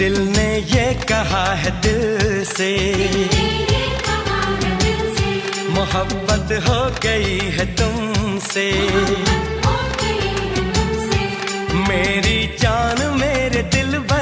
दिल ने ये कहा है दिल से। मोहब्बत हो गई है तुमसे। मेरी जान मेरे दिल बन